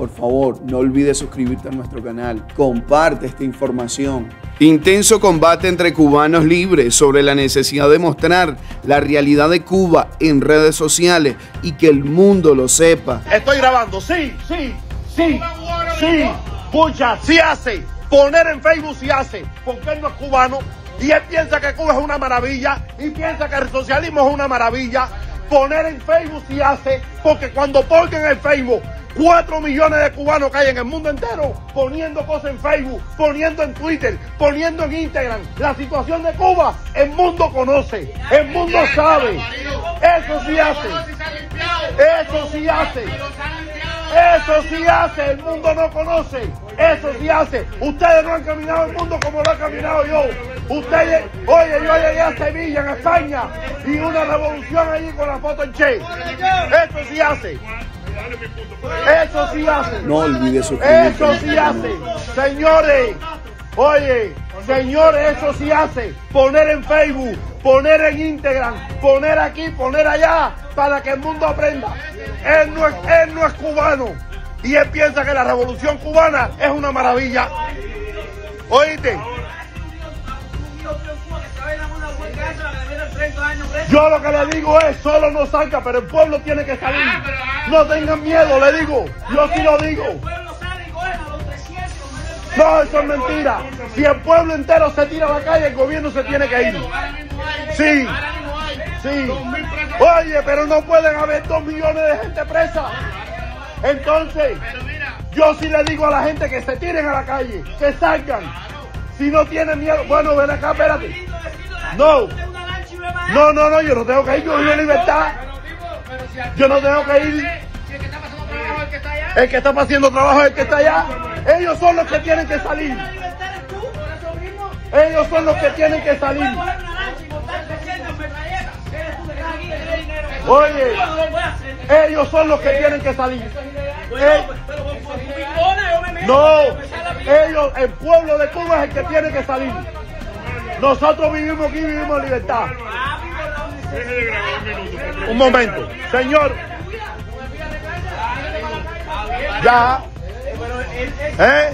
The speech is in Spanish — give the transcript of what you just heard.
Por favor, no olvides suscribirte a nuestro canal. Comparte esta información. Intenso combate entre cubanos libres sobre la necesidad de mostrar la realidad de Cuba en redes sociales y que el mundo lo sepa. Estoy grabando, sí, sí, sí, sí. Pucha, sí hace. Poner en Facebook sí hace. Porque él no es cubano y él piensa que Cuba es una maravilla y piensa que el socialismo es una maravilla. Poner en Facebook sí hace. Porque cuando pongan en Facebook 4 millones de cubanos que hay en el mundo entero poniendo cosas en Facebook, poniendo en Twitter, poniendo en Instagram. La situación de Cuba, el mundo conoce, el mundo sabe. Eso sí hace. Eso sí hace. Eso sí hace, el mundo no conoce. Eso sí hace. Ustedes no han caminado el mundo como lo he caminado yo. Ustedes, oye, yo llegué a Sevilla, en España, y una revolución allí con la foto en Che. Eso sí hace. Eso sí hace. No olvides suscribirte. Eso sí hace. Señores, oye, señores, eso sí hace. Poner en Facebook, poner en Instagram, poner aquí, poner allá, para que el mundo aprenda. Él no es, él no es cubano. Y él piensa que la revolución cubana es una maravilla. Oíste. Yo lo que le digo es, solo no salga, pero el pueblo tiene que salir. No tengan miedo, le digo. Yo sí lo digo. No, eso es mentira. Si el pueblo entero se tira a la calle, el gobierno se tiene que ir. Sí, sí. Oye, pero no pueden haber dos millones de gente presa. Entonces, yo sí le digo a la gente que se tiren a la calle, que salgan. Si no tienen miedo, bueno, ven acá, espérate. No, no, no, yo no tengo que ir, yo vivo en libertad. Yo no tengo que ir. El que está haciendo trabajo es el que está allá. Ellos son los que tienen que salir. Ellos son los que tienen que salir. Oye, ellos son los que tienen que salir. Eh, no, ellos, el pueblo de Cuba es el que tiene que salir. Nosotros vivimos aquí, vivimos en libertad. Un momento, señor. Ya. ¿Eh?